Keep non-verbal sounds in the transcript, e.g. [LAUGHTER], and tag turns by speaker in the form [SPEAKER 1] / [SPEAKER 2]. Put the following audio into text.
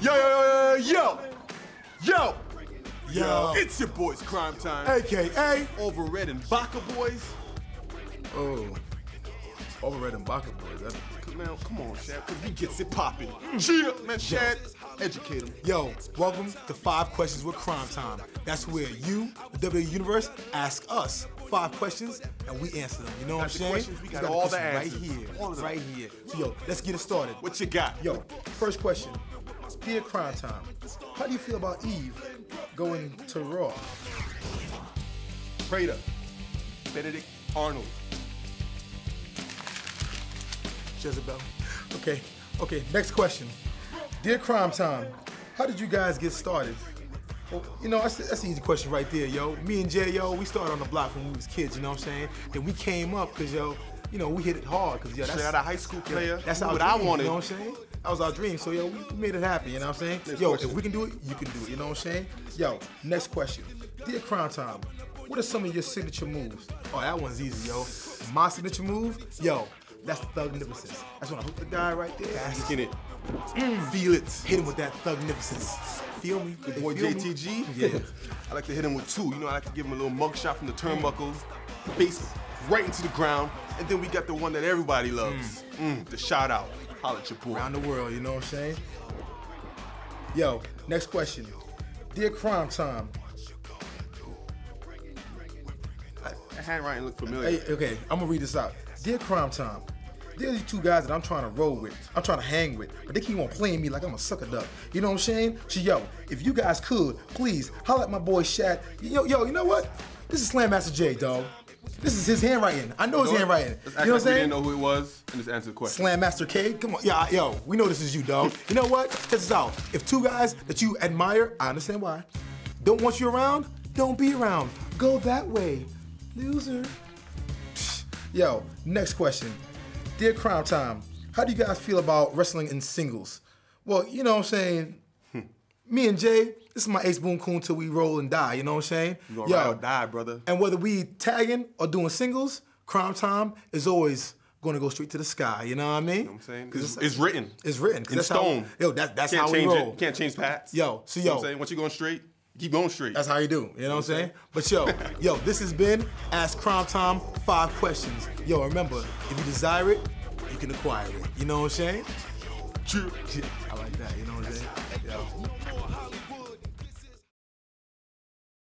[SPEAKER 1] Yo, yo, yo, yo, yo,
[SPEAKER 2] Yo.
[SPEAKER 1] It's your boys, Cryme Tyme.
[SPEAKER 2] AKA.
[SPEAKER 1] Over Red and Baca Boys.
[SPEAKER 2] Oh. Overred and Baca boys. That's...
[SPEAKER 1] Man, come on, Shad, because he gets it popping. Mm. Cheer, man, Shad. Educate him.
[SPEAKER 2] Yo, welcome to Five Questions with Cryme Tyme. That's where you, the W Universe, ask us five questions and we answer them. You know what I'm
[SPEAKER 1] Got
[SPEAKER 2] saying?
[SPEAKER 1] questions, we got
[SPEAKER 2] the
[SPEAKER 1] all the answers.
[SPEAKER 2] right here.
[SPEAKER 1] All of them.
[SPEAKER 2] right here. So yo, let's get it started.
[SPEAKER 1] What you got?
[SPEAKER 2] Yo, first question. Dear Cryme Tyme, how do you feel about Eve going to Raw?
[SPEAKER 1] Prater. Benedict Arnold.
[SPEAKER 2] Jezebel. Okay, okay, next question. Dear Cryme Tyme, how did you guys get started? Well, you know, that's, that's an easy question right there, yo. Me and Jay, yo, we started on the block when we was kids, you know what I'm saying? Then we came up because, yo, you know, we hit it hard because, yo, that's...
[SPEAKER 1] Straight out of high school
[SPEAKER 2] yeah,
[SPEAKER 1] player.
[SPEAKER 2] that's
[SPEAKER 1] Who
[SPEAKER 2] our
[SPEAKER 1] what
[SPEAKER 2] dream,
[SPEAKER 1] I wanted.
[SPEAKER 2] You know what I'm saying? That was our dream. So, yo, we made it happen, you know what I'm saying?
[SPEAKER 1] Next
[SPEAKER 2] yo,
[SPEAKER 1] question.
[SPEAKER 2] if we can do it, you can do it, you know what I'm saying? Yo, next question. Dear Cryme Tyme, what are some of your signature moves? Oh, that one's easy, yo. My signature move, yo, that's thugnificence. That's when I hook the guy right there.
[SPEAKER 1] Bask in it. Feel it.
[SPEAKER 2] Hit him with that thugnificence. Feel me?
[SPEAKER 1] Your boy
[SPEAKER 2] Feel me?
[SPEAKER 1] JTG.
[SPEAKER 2] Yeah. [LAUGHS]
[SPEAKER 1] I like to hit him with two. You know, I like to give him a little mug shot from the turnbuckles, face right into the ground, and then we got the one that everybody loves. Mm, the shout out. Holla at your boy.
[SPEAKER 2] Around the world, you know what I'm saying? Yo, next question. Dear Cryme Tyme.
[SPEAKER 1] That handwriting look familiar.
[SPEAKER 2] Hey, okay, I'm gonna read this out. Dear Cryme Tyme. There's these two guys that I'm trying to roll with. I'm trying to hang with. But they keep on playing me like I'm a sucker duck. You know what I'm saying? So yo, if you guys could, please holler at my boy Shad. Yo, yo, you know what? This is Slam Master J, dog. This is his handwriting. I know his handwriting. You know what I'm
[SPEAKER 1] we
[SPEAKER 2] saying?
[SPEAKER 1] didn't know who it was and just answer the question.
[SPEAKER 2] Slam Master K, come on. Yeah, yo, we know this is you, dog. You know what? Check this out. If two guys that you admire, I understand why, don't want you around, don't be around. Go that way. Loser. Psh. Yo, next question. Dear Cryme Tyme, how do you guys feel about wrestling in singles? Well, you know what I'm saying? Me and Jay, this is my ace boom coon till we roll and die, you know what I'm saying?
[SPEAKER 1] You gonna or die, brother.
[SPEAKER 2] And whether we tagging or doing singles, Cryme Tyme is always going to go straight to the sky. You know what I mean?
[SPEAKER 1] You know what I'm saying?
[SPEAKER 2] 'Cause
[SPEAKER 1] It's, it's written.
[SPEAKER 2] It's written.
[SPEAKER 1] In
[SPEAKER 2] that's how-
[SPEAKER 1] stone.
[SPEAKER 2] yo, that, that's
[SPEAKER 1] Can't
[SPEAKER 2] how we
[SPEAKER 1] change
[SPEAKER 2] roll.
[SPEAKER 1] it. Can't change paths.
[SPEAKER 2] Yo, so
[SPEAKER 1] You know
[SPEAKER 2] yo.
[SPEAKER 1] what I'm saying? Once you're going straight, keep going straight.
[SPEAKER 2] That's how you do. You know what I'm saying? But yo, [LAUGHS] yo, this has been Ask Cryme Tyme. Five questions. Yo, remember, if you desire it, you can acquire it. You know what I'm saying? I like that, you know what I'm saying? Yeah.